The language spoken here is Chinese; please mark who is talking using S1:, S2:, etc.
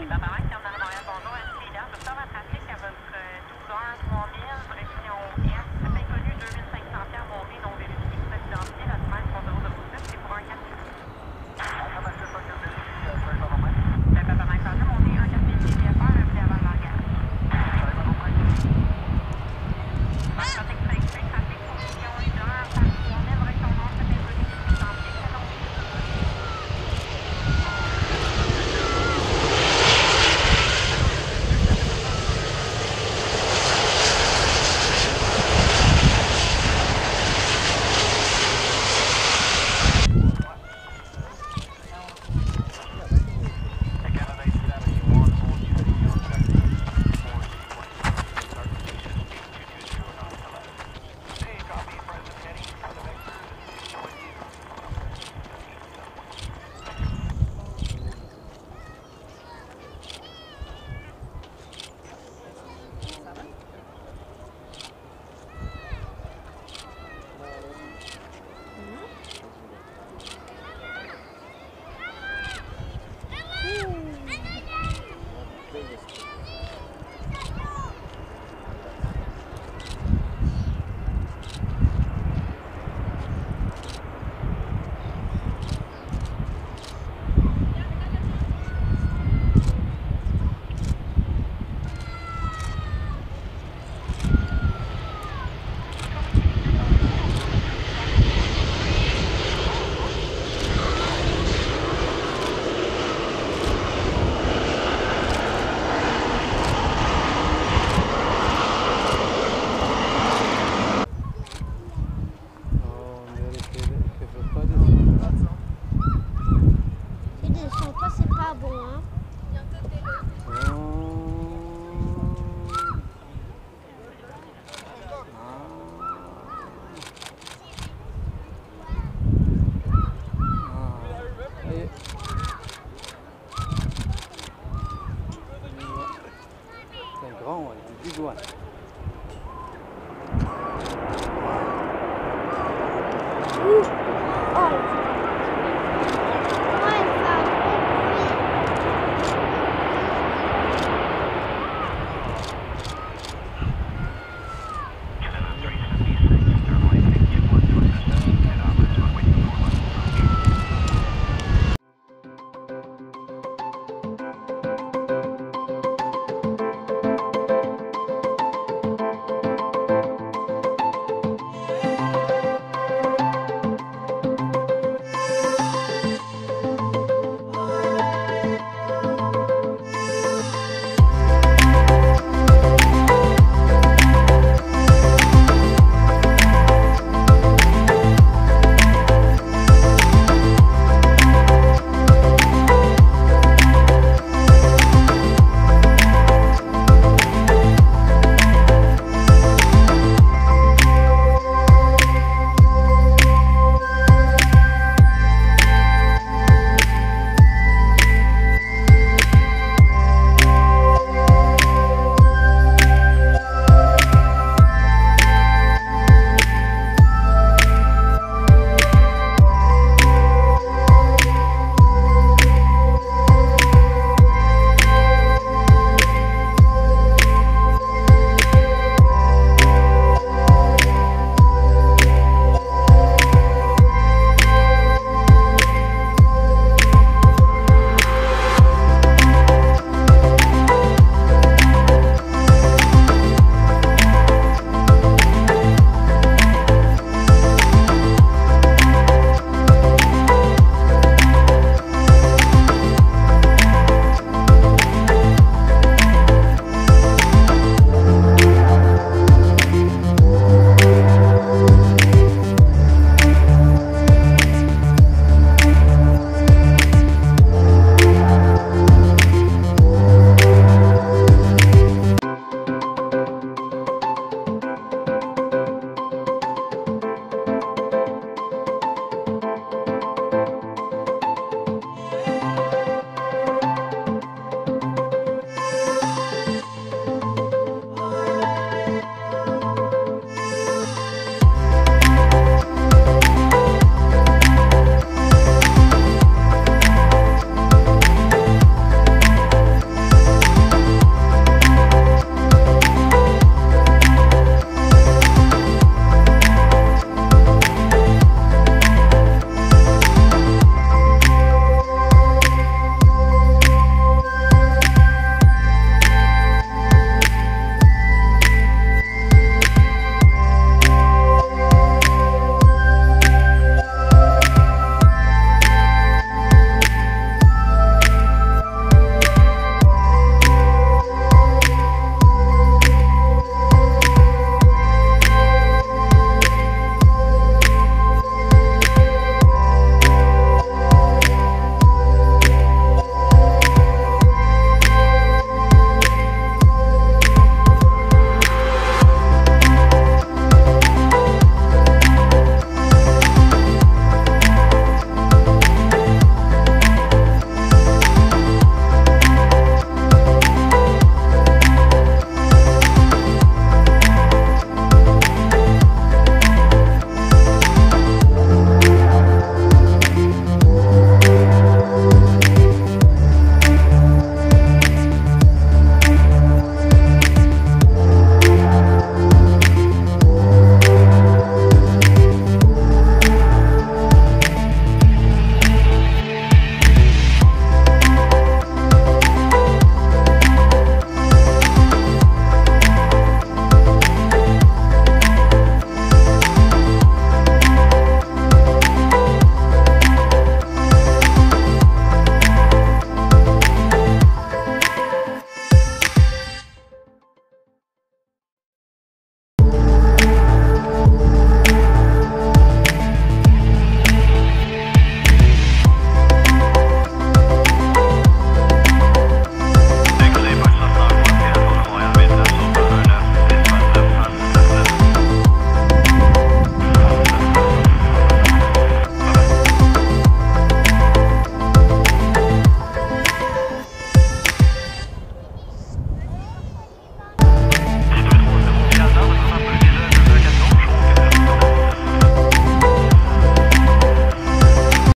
S1: Bình ba